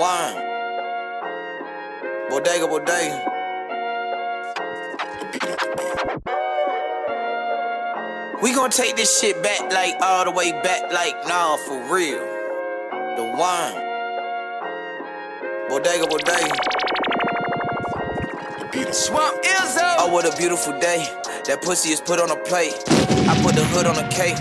wine. Bodega, bodega. We gon' take this shit back like all the way back, like nah, for real. The wine. Bodega, bodega. Swamp Izzo. Oh, what a beautiful day. That pussy is put on a plate. I put the hood on a cake.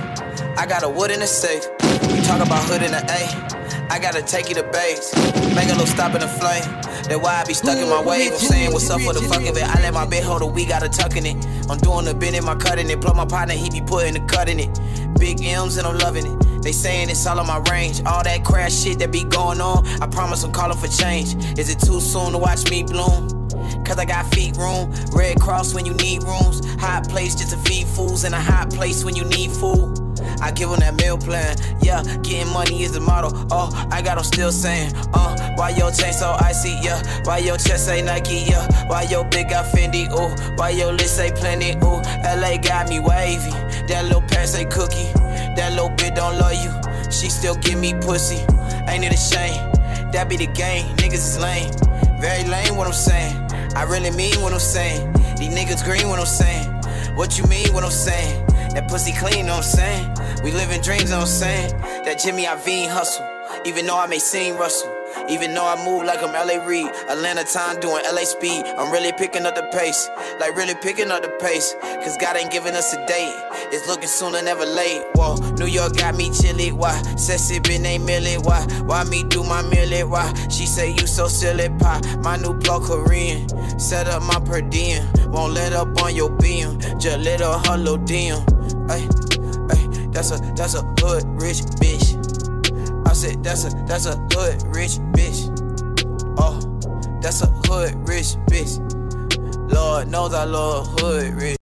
I got a wood in the safe. We talk about hood in the A. I gotta take you to base. Make a little stop in the flame. That why I be stuck in my wave. I'm saying what's up for the fuck of it. I let my bed hold a we got a tuck in it. I'm doing the bend in my cutting it. Plug my partner, he be putting the cut in it. Big M's and I'm loving it. They saying it's all on my range. All that crash shit that be going on. I promise I'm calling for change. Is it too soon to watch me bloom? Cause I got feet room. Red Cross when you need rooms. Hot place just to feed fools. In a hot place when you need food. I give them that meal plan. Yeah, getting money is the motto. Oh, I got them still saying, uh, why your chain so icy? Yeah, why your chest say Nike? Yeah, why your big got Fendi? Ooh, why your list say plenty? Ooh, LA got me wavy. That little pass say cookie. That little bit don't love you. She still give me pussy. Ain't it a shame? That be the game. Niggas is lame. Very lame what I'm saying. I really mean what I'm saying. These niggas green what I'm saying. What you mean what I'm saying? That pussy clean, know I'm saying? We living dreams, know I'm saying? That Jimmy Iovine hustle. Even though I may seem Russell. Even though I move like I'm LA Reid, Atlanta time doing LA speed. I'm really picking up the pace, like really picking up the pace. Cause God ain't giving us a date. It's looking sooner, never late. Whoa, New York got me chilly. Why? Sassy been a milli. Why? Why me do my milli? Why? She say you so silly pie. My new plug Korean. Set up my per diem. Won't let up on your beam. Just let her hello dim. Ay, ay, that's a that's a hood rich bitch. I said that's a that's a hood rich bitch. Oh, that's a hood rich bitch. Lord knows I love hood rich.